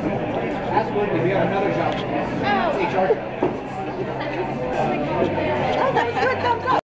That's good. We have another job. Oh. HR.